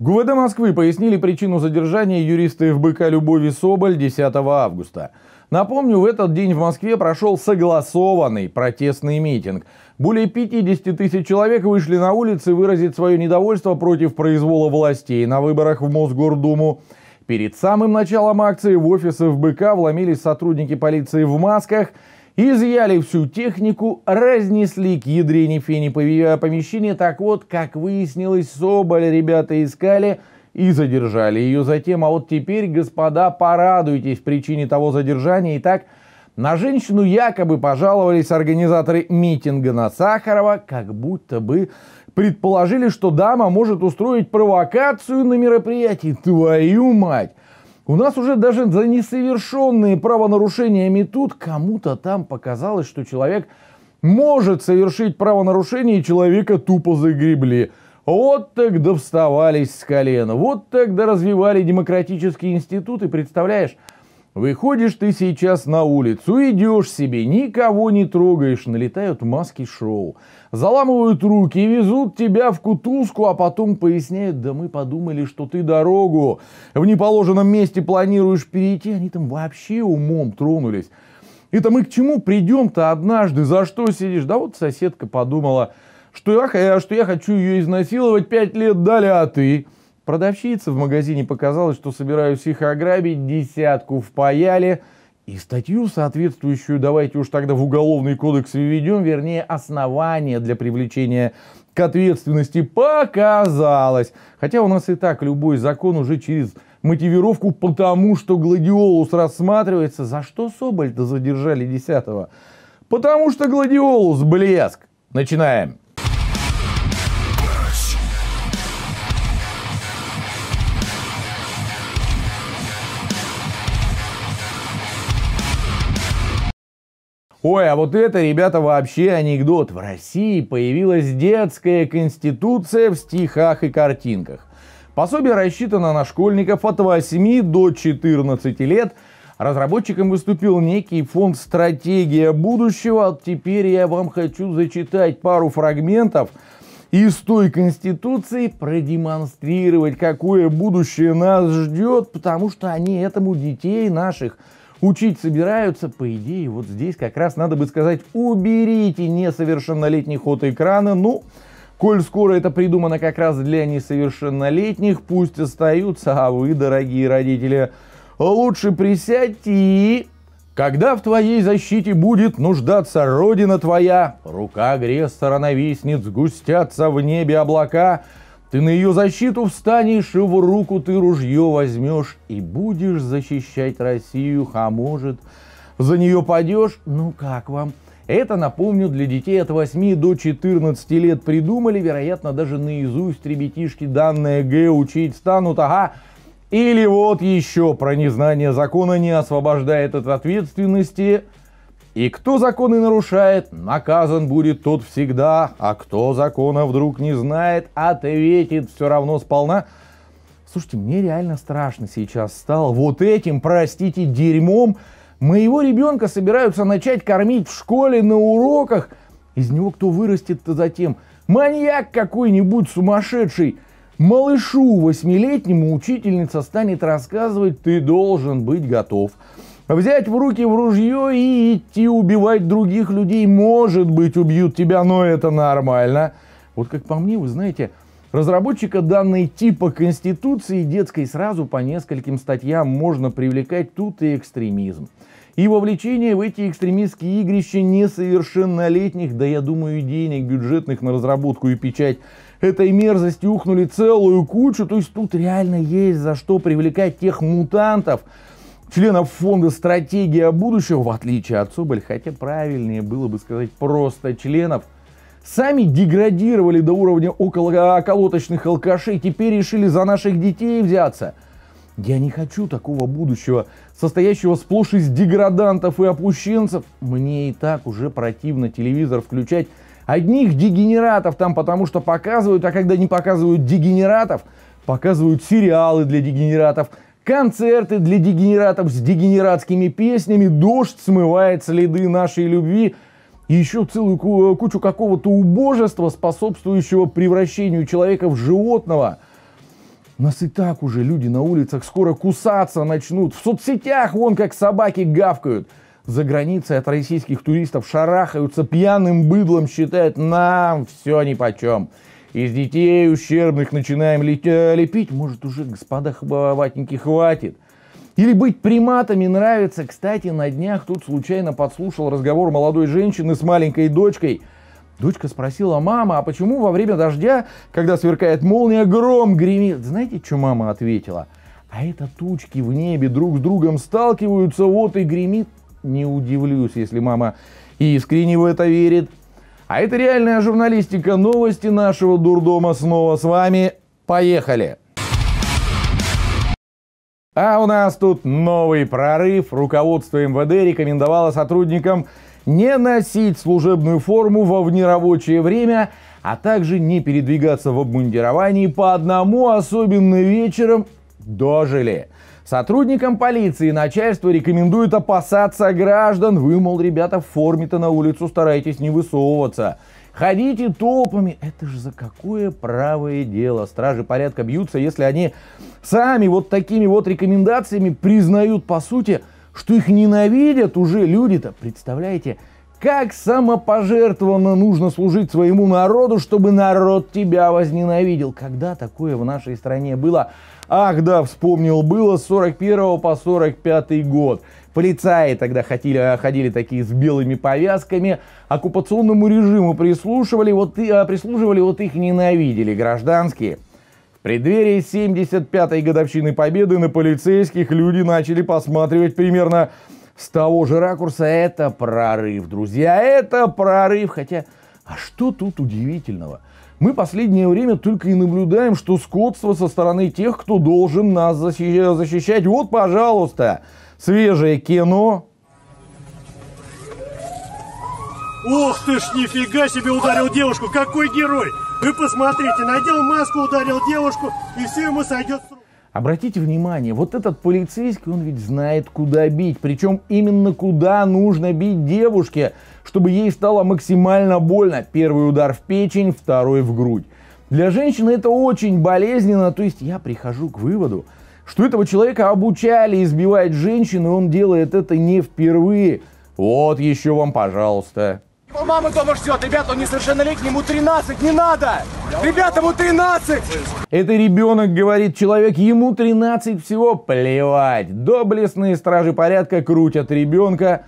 ГУВД Москвы пояснили причину задержания юриста ФБК Любови Соболь 10 августа. Напомню, в этот день в Москве прошел согласованный протестный митинг. Более 50 тысяч человек вышли на улицы выразить свое недовольство против произвола властей на выборах в Мосгордуму. Перед самым началом акции в офис ФБК вломились сотрудники полиции в масках – Изъяли всю технику, разнесли к ядрене фени помещение. Так вот, как выяснилось, Соболь ребята искали и задержали ее затем. А вот теперь, господа, порадуйтесь причине того задержания. Итак, на женщину якобы пожаловались организаторы митинга на Сахарова, как будто бы предположили, что дама может устроить провокацию на мероприятии. Твою мать! У нас уже даже за несовершенные правонарушения метод кому-то там показалось, что человек может совершить правонарушение, и человека тупо загребли. Вот тогда вставались с колена, вот тогда развивали демократические институты, представляешь? Выходишь ты сейчас на улицу, идешь себе, никого не трогаешь, налетают маски шоу, заламывают руки везут тебя в кутузку, а потом поясняют, да мы подумали, что ты дорогу в неположенном месте планируешь перейти, они там вообще умом тронулись. Это мы к чему придем-то однажды, за что сидишь? Да вот соседка подумала, что я, что я хочу ее изнасиловать, пять лет дали, а ты? Продавщица в магазине показалось, что собираюсь их ограбить, десятку впаяли. И статью соответствующую давайте уж тогда в уголовный кодекс введем, вернее, основание для привлечения к ответственности показалось. Хотя у нас и так любой закон уже через мотивировку потому, что гладиолус рассматривается. За что Соболь-то задержали десятого? Потому что гладиолус блеск. Начинаем. Ой, а вот это, ребята, вообще анекдот. В России появилась детская конституция в стихах и картинках. Пособие рассчитано на школьников от 8 до 14 лет. Разработчиком выступил некий фонд «Стратегия будущего». Теперь я вам хочу зачитать пару фрагментов из той Конституции, продемонстрировать, какое будущее нас ждет, потому что они этому детей наших – учить собираются, по идее, вот здесь как раз надо бы сказать, уберите несовершеннолетних от экрана, ну, Коль скоро это придумано как раз для несовершеннолетних, пусть остаются, а вы, дорогие родители, лучше присядьте и... Когда в твоей защите будет нуждаться Родина твоя, рука агрессора нависнет, сгустятся в небе облака, ты на ее защиту встанешь, и в руку ты ружье возьмешь, и будешь защищать Россию, а может, за нее падешь? Ну как вам? Это, напомню, для детей от 8 до 14 лет придумали, вероятно, даже наизусть ребятишки данные Г учить станут, ага. Или вот еще про незнание закона не освобождает от ответственности – и кто законы нарушает, наказан будет тот всегда, а кто закона вдруг не знает, ответит все равно сполна. Слушайте, мне реально страшно сейчас стало. Вот этим, простите, дерьмом моего ребенка собираются начать кормить в школе на уроках. Из него кто вырастет-то затем? Маньяк какой-нибудь сумасшедший. Малышу восьмилетнему учительница станет рассказывать, ты должен быть готов Взять в руки в ружье и идти убивать других людей, может быть, убьют тебя, но это нормально. Вот как по мне, вы знаете, разработчика данной типа Конституции детской сразу по нескольким статьям можно привлекать тут и экстремизм. И вовлечение в эти экстремистские игрища несовершеннолетних, да я думаю, денег бюджетных на разработку и печать этой мерзости ухнули целую кучу. То есть тут реально есть за что привлекать тех мутантов, членов фонда «Стратегия будущего», в отличие от Соболь, хотя правильнее было бы сказать просто членов, сами деградировали до уровня около околоточных алкашей, теперь решили за наших детей взяться. Я не хочу такого будущего, состоящего сплошь из деградантов и опущенцев. Мне и так уже противно телевизор включать одних дегенератов там, потому что показывают, а когда не показывают дегенератов, показывают сериалы для дегенератов – концерты для дегенератов с дегенератскими песнями, дождь смывает следы нашей любви и еще целую кучу какого-то убожества, способствующего превращению человека в животного. Нас и так уже люди на улицах скоро кусаться начнут. В соцсетях вон как собаки гавкают. За границей от российских туристов шарахаются пьяным быдлом, считают нам все нипочем. Из детей ущербных начинаем э, лепить. Может уже, господа ватники, хватит. Или быть приматами нравится. Кстати, на днях тут случайно подслушал разговор молодой женщины с маленькой дочкой – Дочка спросила, мама, а почему во время дождя, когда сверкает молния, гром гремит? Знаете, что мама ответила? А это тучки в небе друг с другом сталкиваются, вот и гремит. Не удивлюсь, если мама искренне в это верит. А это реальная журналистика. Новости нашего дурдома снова с вами. Поехали! А у нас тут новый прорыв. Руководство МВД рекомендовало сотрудникам не носить служебную форму во внерабочее время, а также не передвигаться в обмундировании по одному, особенно вечером, дожили. Сотрудникам полиции начальство рекомендует опасаться граждан. Вы, мол, ребята, в форме-то на улицу старайтесь не высовываться. Ходите толпами. Это же за какое правое дело? Стражи порядка бьются, если они сами вот такими вот рекомендациями признают, по сути, что их ненавидят уже люди-то, представляете, как самопожертвованно нужно служить своему народу, чтобы народ тебя возненавидел. Когда такое в нашей стране было? Ах да, вспомнил, было с 41 по 45 год. Полицаи тогда ходили, ходили такие с белыми повязками, оккупационному режиму прислушивали, вот, и, а, прислуживали, вот их ненавидели гражданские. В преддверии 75-й годовщины Победы на полицейских люди начали посматривать примерно с того же ракурса. Это прорыв, друзья, это прорыв. Хотя, а что тут удивительного? Мы последнее время только и наблюдаем, что скотство со стороны тех, кто должен нас защищать. Вот, пожалуйста, свежее кино. Ох ты ж, нифига себе ударил девушку, какой герой! Вы посмотрите, надел маску, ударил девушку, и все ему сойдет с. Обратите внимание, вот этот полицейский, он ведь знает, куда бить. Причем именно куда нужно бить девушке, чтобы ей стало максимально больно. Первый удар в печень, второй в грудь. Для женщины это очень болезненно, то есть я прихожу к выводу, что этого человека обучали избивать женщин, и он делает это не впервые. Вот еще вам, пожалуйста. Его мама дома ждет. Ребята, он несовершеннолетний, ему 13, не надо! Ребята, ему 13! Это ребенок, говорит человек, ему 13 всего, плевать. Доблестные стражи порядка крутят ребенка.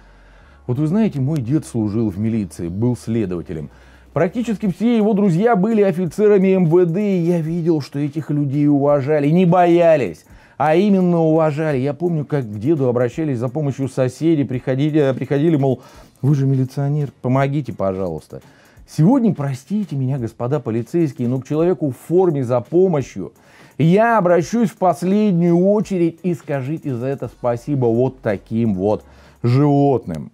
Вот вы знаете, мой дед служил в милиции, был следователем. Практически все его друзья были офицерами МВД, и я видел, что этих людей уважали, не боялись а именно уважали. Я помню, как к деду обращались за помощью соседей, приходили, приходили, мол, вы же милиционер, помогите, пожалуйста. Сегодня, простите меня, господа полицейские, но к человеку в форме за помощью я обращусь в последнюю очередь и скажите за это спасибо вот таким вот животным.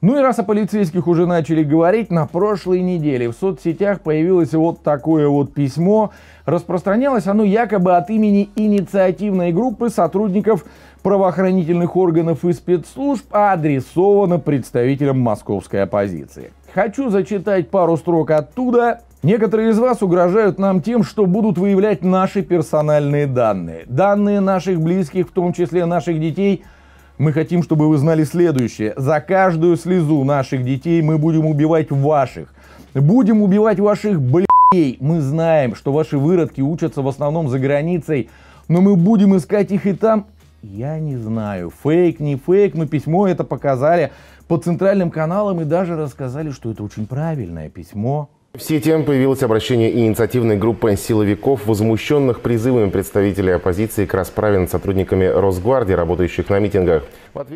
Ну и раз о полицейских уже начали говорить, на прошлой неделе в соцсетях появилось вот такое вот письмо. Распространялось оно якобы от имени инициативной группы сотрудников правоохранительных органов и спецслужб, а адресовано представителям московской оппозиции. Хочу зачитать пару строк оттуда. Некоторые из вас угрожают нам тем, что будут выявлять наши персональные данные. Данные наших близких, в том числе наших детей – мы хотим, чтобы вы знали следующее. За каждую слезу наших детей мы будем убивать ваших. Будем убивать ваших блядей. Мы знаем, что ваши выродки учатся в основном за границей, но мы будем искать их и там. Я не знаю, фейк, не фейк, но письмо это показали по центральным каналам и даже рассказали, что это очень правильное письмо. В сети появилось обращение инициативной группы силовиков, возмущенных призывами представителей оппозиции к расправе над сотрудниками Росгвардии, работающих на митингах. В.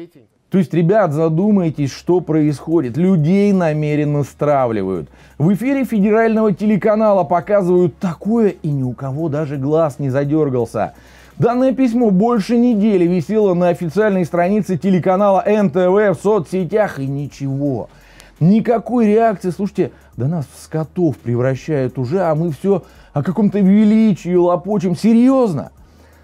То есть, ребят, задумайтесь, что происходит. Людей намеренно стравливают. В эфире федерального телеканала показывают такое, и ни у кого даже глаз не задергался. Данное письмо больше недели висело на официальной странице телеканала НТВ в соцсетях, и ничего. Никакой реакции. Слушайте, да нас в скотов превращают уже, а мы все о каком-то величии лопочем. Серьезно?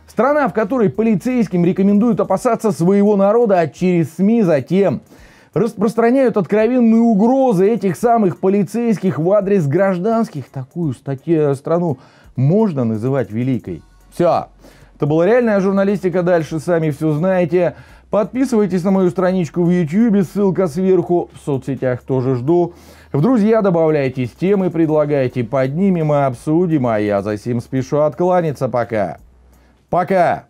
Страна, в которой полицейским рекомендуют опасаться своего народа, а через СМИ затем распространяют откровенные угрозы этих самых полицейских в адрес гражданских. Такую статью, страну можно называть великой. Все. Это была реальная журналистика. Дальше сами все знаете. Подписывайтесь на мою страничку в YouTube, ссылка сверху. В соцсетях тоже жду. В друзья добавляйтесь темы, предлагайте, поднимем и обсудим. А я за сим спешу откланяться пока. Пока!